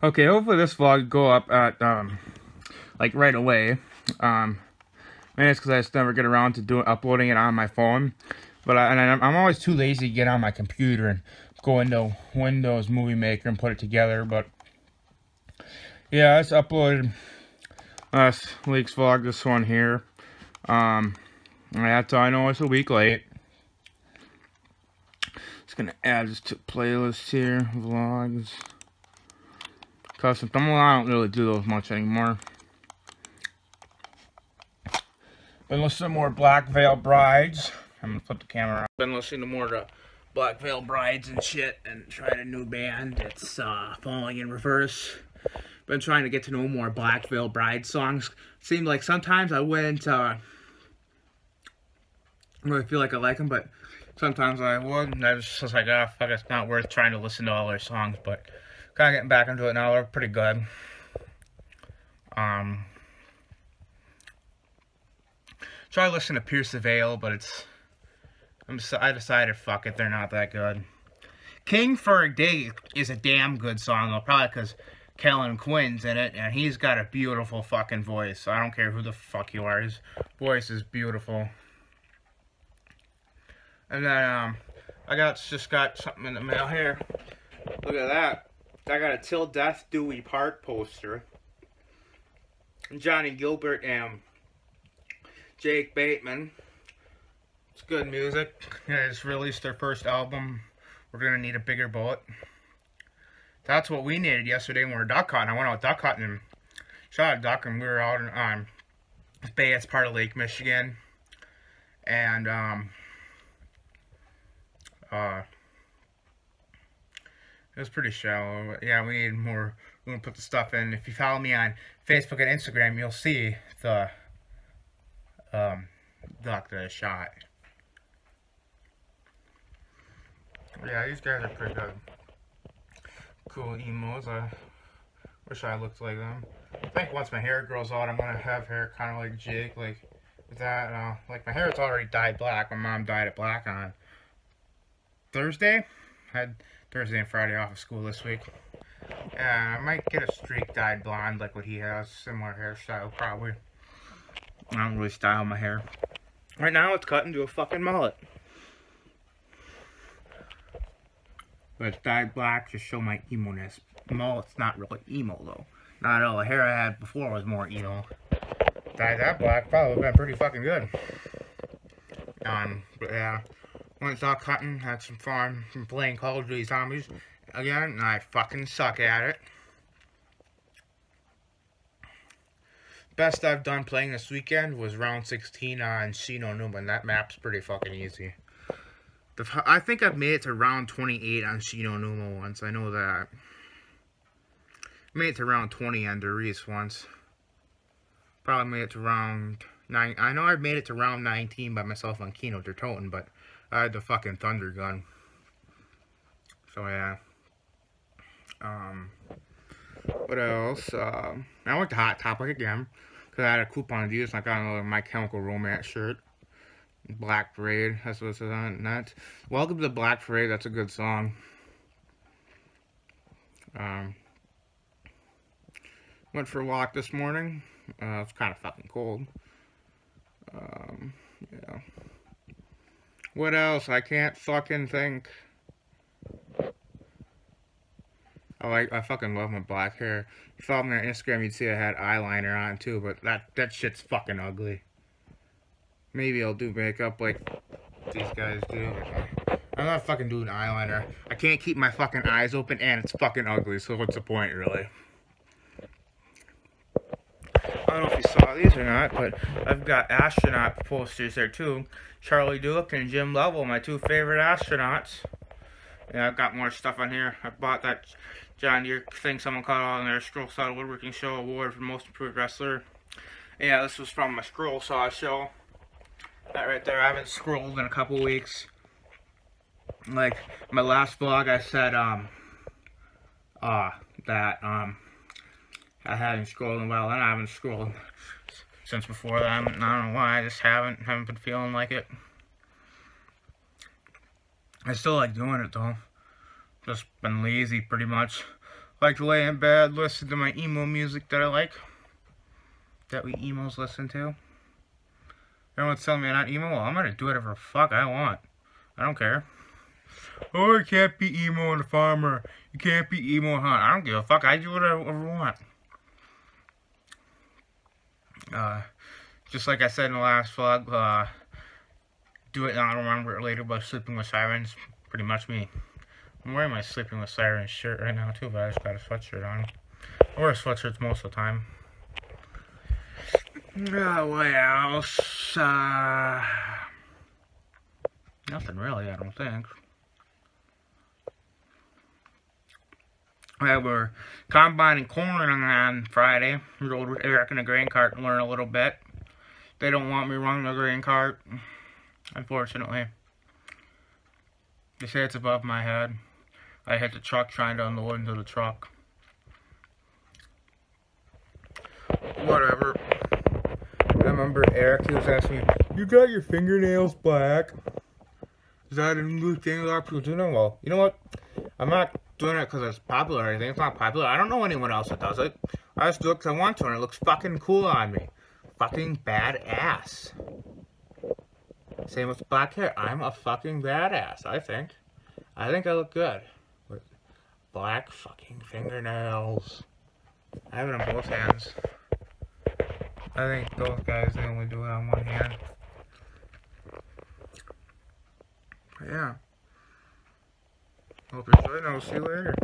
Okay, hopefully this vlog go up at, um, like right away. Um, maybe it's because I just never get around to doing uploading it on my phone. But I, and I'm, always too lazy to get on my computer and go into Windows Movie Maker and put it together. But yeah, I just uploaded last week's vlog, this one here. Um, that's I know it's a week late. Just gonna add this to playlist here, vlogs. Thumbnail, I don't really do those much anymore. Been listening to more Black Veil Brides. I'm gonna flip the camera. Been listening to more to Black Veil Brides and shit, and tried a new band. It's uh, Falling in Reverse. Been trying to get to know more Black Veil Bride songs. Seemed like sometimes I wouldn't uh, really feel like I like them, but sometimes I would. And I was just like, ah, oh, fuck, it's not worth trying to listen to all their songs, but kind of getting back into it now. They're pretty good. Um, try to listen to Pierce the Veil, but it's I'm I decided fuck it, they're not that good. King for a Day is a damn good song though, probably because Kellin Quinn's in it, and he's got a beautiful fucking voice. I don't care who the fuck you are, his voice is beautiful. And then um, I got just got something in the mail here. Look at that. I got a Till Death Do We Part poster. Johnny Gilbert and Jake Bateman. It's good music. They just released their first album. We're gonna need a bigger boat. That's what we needed yesterday when we were duck hunting. I went out duck hunting and shot a duck and we were out on um, Bay, it's part of Lake Michigan. And um uh it was pretty shallow. Yeah, we need more. We're gonna put the stuff in. If you follow me on Facebook and Instagram, you'll see the um, that I shot. Yeah, these guys are pretty good. Cool emos. I wish I looked like them. I think once my hair grows out, I'm gonna have hair kind of like Jake, like with that. Uh, like my hair's already dyed black. My mom dyed it black on Thursday. I had Thursday and Friday off of school this week. Yeah, I might get a streak dyed blonde like what he has. Similar hairstyle, probably. I don't really style my hair. Right now, it's cut into a fucking mullet. But it's dyed black to show my emo-ness. Mullet's not really emo, though. Not all the hair I had before was more emo. Dyed that black probably would have been pretty fucking good. Um, but yeah. Went dog hunting, had some fun from playing Call of Duty Zombies again, and I fucking suck at it. Best I've done playing this weekend was round 16 on Shi No Numa, and that map's pretty fucking easy. The, I think I've made it to round 28 on Shi No Numa once, I know that. Made it to round 20 on Doris once. Probably made it to round 9. I know I've made it to round 19 by myself on Kino der Toten, but I had the fucking thunder gun. So yeah. Um, what else? Um, I went to Hot Topic again because I had a coupon to use. I got another My Chemical Romance shirt. Black Parade. That's what it says on that. Welcome to the Black Parade. That's a good song. Um, went for a walk this morning. Uh, it's kind of fucking cold. Um, yeah. What else? I can't fucking think. Oh, I like I fucking love my black hair. If you follow me on Instagram, you'd see I had eyeliner on too, but that that shit's fucking ugly. Maybe I'll do makeup like these guys do. I'm not fucking doing eyeliner. I can't keep my fucking eyes open and it's fucking ugly, so what's the point really? I don't know if you saw these or not, but I've got astronaut posters there too. Charlie Duke and Jim Lovell, my two favorite astronauts. Yeah, I've got more stuff on here. I bought that John Deere thing someone caught on their Scroll Saw Woodworking Show Award for Most Improved Wrestler. Yeah, this was from my Scroll Saw show. That right there, I haven't scrolled in a couple weeks. Like, my last vlog, I said, um, uh, that, um, I hadn't scrolled in a while, and I haven't scrolled since before then. I don't know why, I just haven't, haven't been feeling like it. I still like doing it though. Just been lazy pretty much like to lay in bed, listen to my emo music that I like. That we emos listen to. Everyone's telling me I'm not emo. Well, I'm gonna do whatever fuck I want. I don't care. Oh, you can't be emo and a farmer. You can't be emo and hunt. I don't give a fuck. I do whatever I want. Uh, just like I said in the last vlog, uh, do it now, remember it later, but sleeping with sirens, pretty much me. I'm wearing my sleeping with sirens shirt right now too, but I just got a sweatshirt on. I wear sweatshirts most of the time. Uh, what else? Uh, nothing really, I don't think. Yeah, we're combining corn on Friday. We rode with Eric in a grain cart and learn a little bit. They don't want me running the grain cart, unfortunately. They say it's above my head. I hit the truck trying to unload into the truck. Whatever. I remember Eric, he was asking me, You got your fingernails black? Is that a new thing a lot people do now? Well, you know what? I'm not doing it because it's popular or anything. It's not popular. I don't know anyone else that does it. I just do it because I want to and it looks fucking cool on me. Fucking badass. Same with black hair. I'm a fucking badass, I think. I think I look good. With black fucking fingernails. I have it on both hands. I think those guys, they only do it on one hand. But yeah. Hope you enjoyed and I'll see you later.